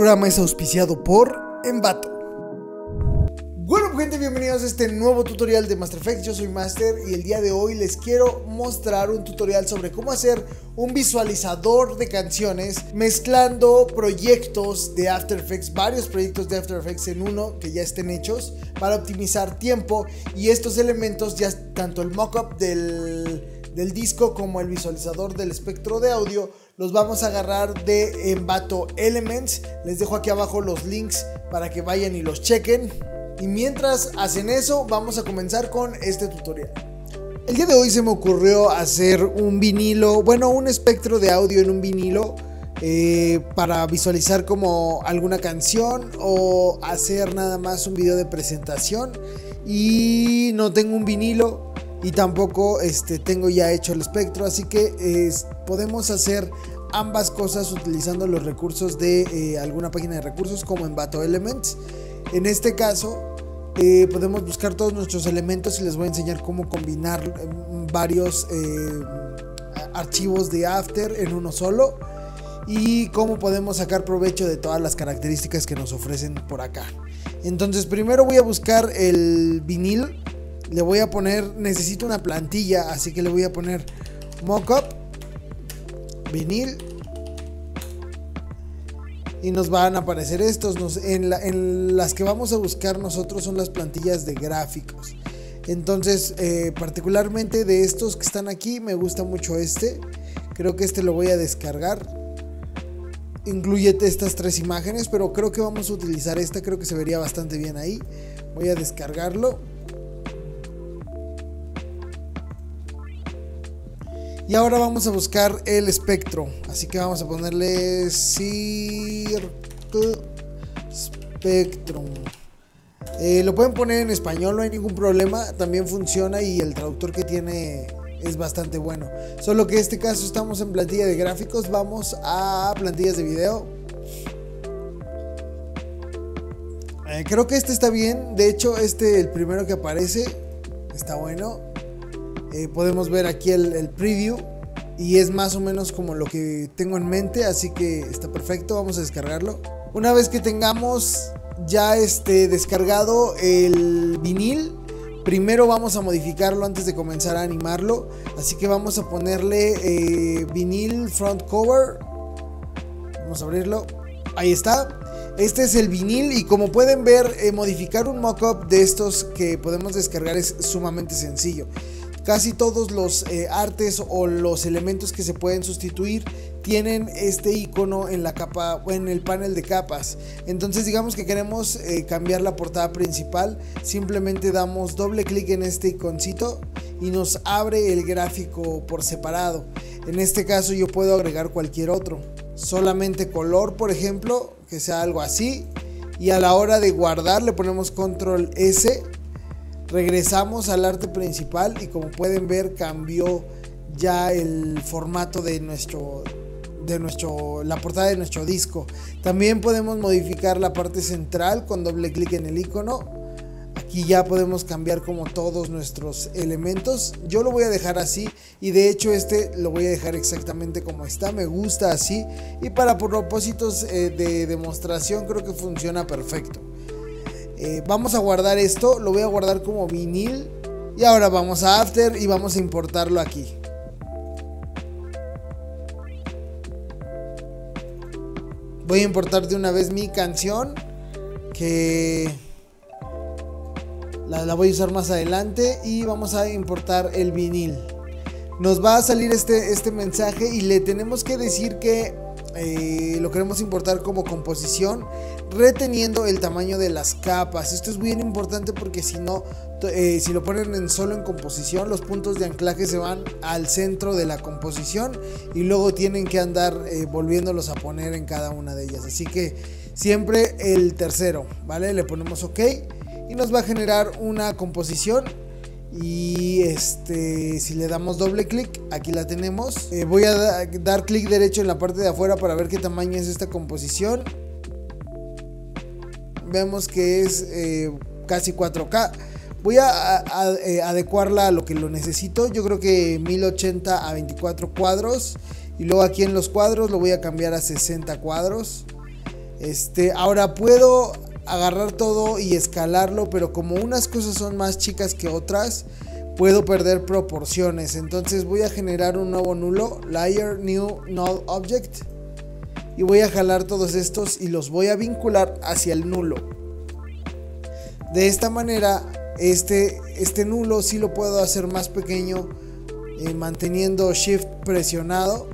programa es auspiciado por Envato. Bueno gente, bienvenidos a este nuevo tutorial de Master Effects, yo soy Master y el día de hoy les quiero mostrar un tutorial sobre cómo hacer un visualizador de canciones mezclando proyectos de After Effects, varios proyectos de After Effects en uno que ya estén hechos para optimizar tiempo y estos elementos ya tanto el mockup del, del disco como el visualizador del espectro de audio los vamos a agarrar de Envato Elements. Les dejo aquí abajo los links para que vayan y los chequen. Y mientras hacen eso, vamos a comenzar con este tutorial. El día de hoy se me ocurrió hacer un vinilo, bueno, un espectro de audio en un vinilo eh, para visualizar como alguna canción o hacer nada más un video de presentación. Y no tengo un vinilo, y tampoco este, tengo ya hecho el espectro, así que podemos hacer ambas cosas utilizando los recursos de eh, alguna página de recursos como en Bato Elements. En este caso, eh, podemos buscar todos nuestros elementos y les voy a enseñar cómo combinar eh, varios archivos de After en uno solo y cómo podemos sacar provecho de todas las características que nos ofrecen por acá. Entonces, primero voy a buscar el vinil le voy a poner, necesito una plantilla, así que le voy a poner mockup, vinil. Y nos van a aparecer estos. en, las que vamos a buscar nosotros son las plantillas de gráficos. Entonces, eh, particularmente de estos que están aquí, me gusta mucho este. Creo que este lo voy a descargar. Incluye estas tres imágenes, pero creo que vamos a utilizar esta. Creo que se vería bastante bien ahí. Voy a descargarlo. Y ahora vamos a buscar el espectro. Así que vamos a ponerle Circle Spectrum. Eh, lo pueden poner en español, no hay ningún problema. También funciona y el traductor que tiene es bastante bueno. Solo que en este caso estamos en plantilla de gráficos. Vamos a plantillas de video. Eh, creo que este está bien. De hecho, este, el primero que aparece, está bueno. Eh, podemos ver aquí el, preview y es más o menos como lo que tengo en mente, así que está perfecto, vamos a descargarlo. Una vez que tengamos ya este descargado el vinil, primero vamos a modificarlo antes de comenzar a animarlo, así que vamos a ponerle eh, vinil front cover. Vamos a abrirlo. Ahí está. Este es el vinil y como pueden ver, eh, modificar un mockup de estos que podemos descargar es sumamente sencillo. Casi todos los eh, artes o los elementos que se pueden sustituir tienen este icono en la capa en el panel de capas. Entonces digamos que queremos eh, cambiar la portada principal, simplemente damos doble clic en este iconcito y nos abre el gráfico por separado. En este caso yo puedo agregar cualquier otro. Solamente color, por ejemplo, que sea algo así. Y a la hora de guardar le ponemos control S Regresamos al arte principal y como pueden ver cambió ya el formato de nuestro de nuestro la portada de nuestro disco. También podemos modificar la parte central con doble clic en el icono. Aquí ya podemos cambiar como todos nuestros elementos. Yo lo voy a dejar así y de hecho este lo voy a dejar exactamente como está. Me gusta así y para propósitos eh, de demostración creo que funciona perfecto. Eh, vamos a guardar esto, lo voy a guardar como vinil. Y ahora vamos a After y vamos a importarlo aquí. Voy a importar de una vez mi canción. Que la, la, voy a usar más adelante. Y vamos a importar el vinil. Nos va a salir este, este mensaje y le tenemos que decir que eh, lo queremos importar como composición reteniendo el tamaño de las capas. Esto es bien importante porque si no eh, si lo ponen en solo en composición los puntos de anclaje se van al centro de la composición y luego tienen que andar eh, volviéndolos a poner en cada una de ellas. Así que siempre el tercero vale le ponemos ok y nos va a generar una composición y este si le damos doble clic aquí la tenemos. Eh, voy a dar clic derecho en la parte de afuera para ver qué tamaño es esta composición. Vemos que es eh, casi 4k voy a, eh, adecuarla a lo que lo necesito. Yo creo que 1080 a 24 cuadros. Y luego aquí en los cuadros lo voy a cambiar a 60 cuadros. Este, ahora puedo agarrar todo y escalarlo, pero como unas cosas son más chicas que otras, puedo perder proporciones. Entonces voy a generar un nuevo nulo, layer new null object, y voy a jalar todos estos y los voy a vincular hacia el nulo. De esta manera, este, este nulo sí lo puedo hacer más pequeño eh, manteniendo shift presionado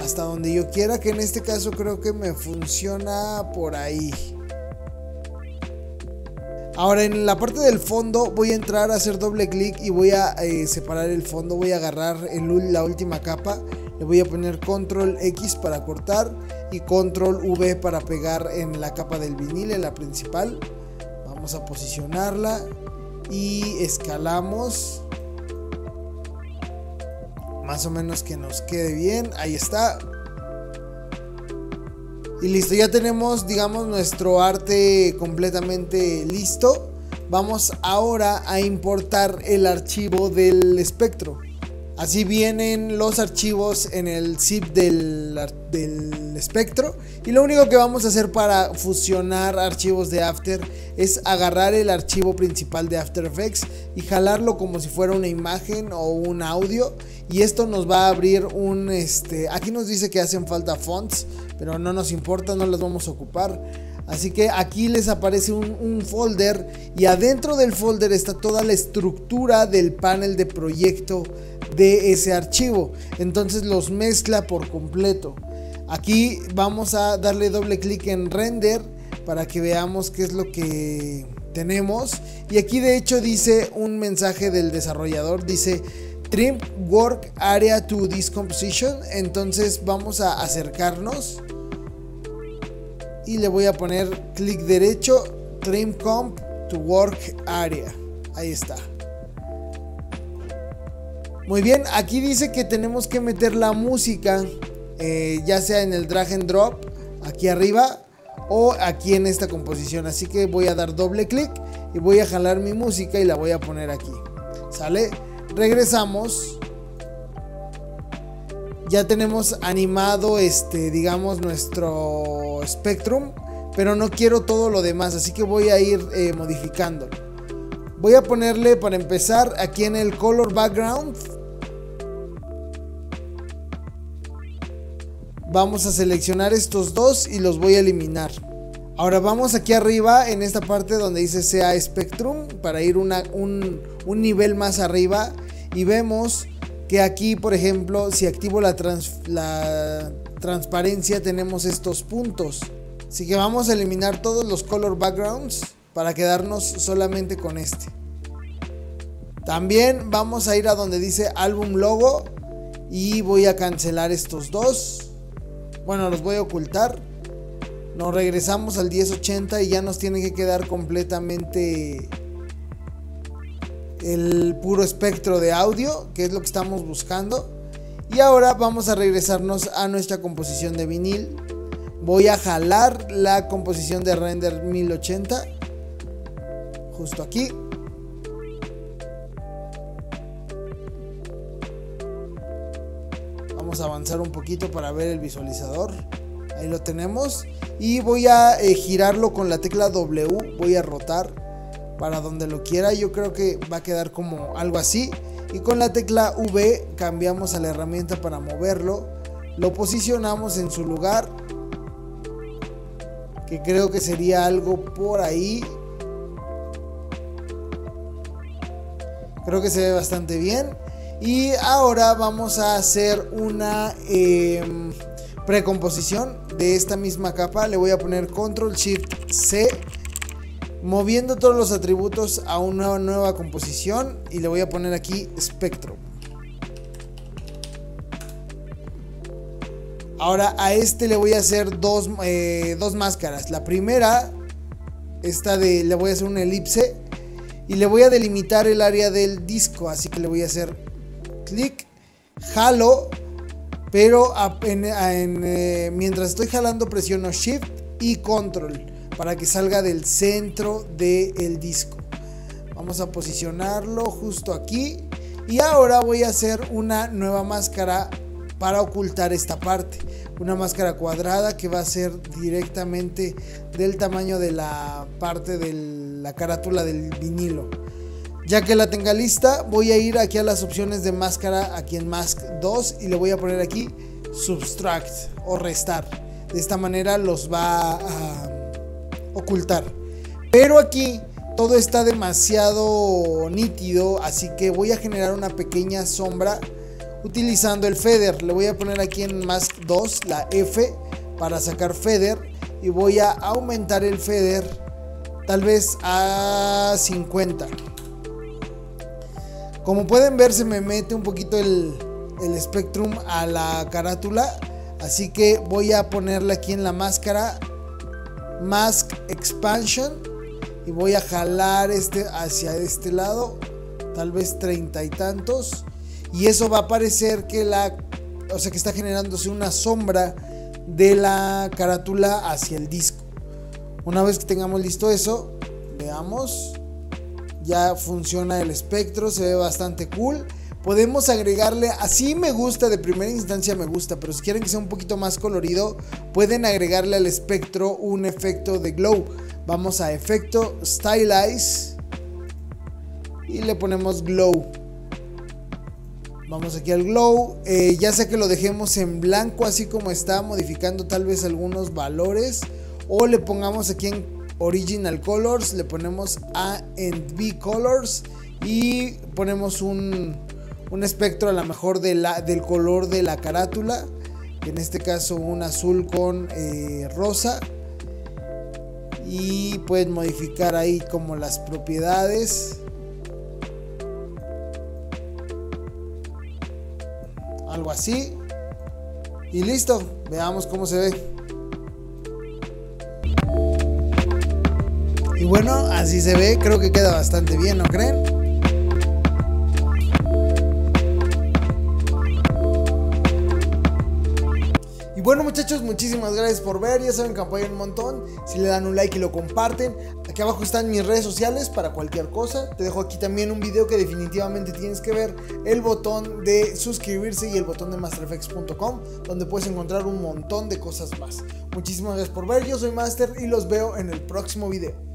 hasta donde yo quiera, que en este caso creo que me funciona por ahí. Ahora en la parte del fondo voy a entrar a hacer doble clic y voy a eh, separar el fondo, voy a agarrar la última capa, le voy a poner control X para cortar y control V para pegar en la capa del vinil, en la principal. Vamos a posicionarla y escalamos. Más o menos que nos quede bien, ahí está. Y listo, ya tenemos, digamos, nuestro arte completamente listo. Vamos ahora a importar el archivo del espectro. Así vienen los archivos en el zip del, del, espectro. Y lo único que vamos a hacer para fusionar archivos de After es agarrar el archivo principal de After Effects y jalarlo como si fuera una imagen o un audio. Y esto nos va a abrir un... Este, aquí nos dice que hacen falta fonts, pero no nos importa, no las vamos a ocupar. Así que aquí les aparece un, un, folder y adentro del folder está toda la estructura del panel de proyecto de ese archivo. Entonces los mezcla por completo. Aquí vamos a darle doble clic en render para que veamos qué es lo que tenemos. Y aquí de hecho dice un mensaje del desarrollador. Dice Trim Work Area to this composition. Entonces vamos a acercarnos. Y le voy a poner clic derecho. Trim Comp to Work Area. Ahí está. Muy bien, aquí dice que tenemos que meter la música, eh, ya sea en el drag and drop, aquí arriba, o aquí en esta composición. Así que voy a dar doble clic y voy a jalar mi música y la voy a poner aquí. ¿Sale? Regresamos. Ya tenemos animado este, digamos, nuestro Spectrum. Pero no quiero todo lo demás, así que voy a ir eh, modificando. Voy a ponerle para empezar aquí en el color background Vamos a seleccionar estos dos y los voy a eliminar. Ahora vamos aquí arriba en esta parte donde dice sea Spectrum para ir un, nivel más arriba y vemos que aquí por ejemplo si activo la, la transparencia tenemos estos puntos. Así que vamos a eliminar todos los color backgrounds para quedarnos solamente con este. También vamos a ir a donde dice álbum logo y voy a cancelar estos dos. Bueno, los voy a ocultar. Nos regresamos al 1080 y ya nos tiene que quedar completamente el puro espectro de audio, que es lo que estamos buscando. Y ahora vamos a regresarnos a nuestra composición de vinil. Voy a jalar la composición de render 1080. Justo aquí. Avanzar un poquito para ver el visualizador. Ahí lo tenemos. Y voy a eh, girarlo con la tecla W. Voy a rotar para donde lo quiera. Yo creo que va a quedar como algo así. Y con la tecla V cambiamos a la herramienta para moverlo. Lo posicionamos en su lugar. Que creo que sería algo por ahí. Creo que se ve bastante bien. Y ahora vamos a hacer una em, precomposición de esta misma capa. Le voy a poner Control Shift C. Moviendo todos los atributos a una nueva composición. Y le voy a poner aquí Spectrum. Ahora a este le voy a hacer dos, eh, dos máscaras. La primera, esta de, le voy a hacer una elipse. Y le voy a delimitar el área del disco. Así que le voy a hacer clic, jalo, pero eh, mientras estoy jalando presiono Shift y Control para que salga del centro del disco. Vamos a posicionarlo justo aquí. Y ahora voy a hacer una nueva máscara para ocultar esta parte. Una máscara cuadrada que va a ser directamente del tamaño de la parte de la carátula del vinilo. Ya que la tenga lista, voy a ir aquí a las opciones de máscara, aquí en Mask 2, y le voy a poner aquí Subtract o Restar. De esta manera los va a ocultar. Pero aquí todo está demasiado nítido, así que voy a generar una pequeña sombra utilizando el feather. Le voy a poner aquí en Mask 2 la F para sacar feather y voy a aumentar el feather tal vez a 50. Como pueden ver se me mete un poquito el, el Spectrum a la carátula. Así que voy a ponerle aquí en la máscara Mask Expansion. Y voy a jalar este hacia este lado. Tal vez treinta y tantos. Y eso va a parecer que la... O sea que está generándose una sombra de la carátula hacia el disco. Una vez que tengamos listo eso, veamos ya funciona el espectro, se ve bastante cool. Podemos agregarle, así me gusta, de primera instancia me gusta, pero si quieren que sea un poquito más colorido, pueden agregarle al espectro un efecto de glow. Vamos a efecto stylize y le ponemos glow. Vamos aquí al glow, eh, ya sea que lo dejemos en blanco así como está, modificando tal vez algunos valores, o le pongamos aquí en Original Colors, le ponemos A and B Colors y ponemos un, un espectro a lo mejor de del color de la carátula, en este caso un azul con eh, rosa. Y pueden modificar ahí como las propiedades. Algo así. Y listo, veamos cómo se ve. Y bueno, así se ve, creo que queda bastante bien, ¿no creen? Y bueno muchachos, muchísimas gracias por ver, ya saben que apoyan un montón, si le dan un like y lo comparten, aquí abajo están mis redes sociales para cualquier cosa, te dejo aquí también un video que definitivamente tienes que ver, el botón de suscribirse y el botón de masterfx.com, donde puedes encontrar un montón de cosas más. Muchísimas gracias por ver, yo soy Master y los veo en el próximo video.